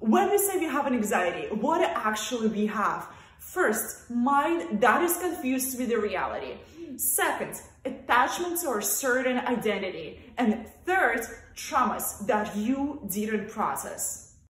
When we say we have an anxiety, what actually we have? First, mind that is confused with the reality. Second, attachment to a certain identity. And third, traumas that you didn't process.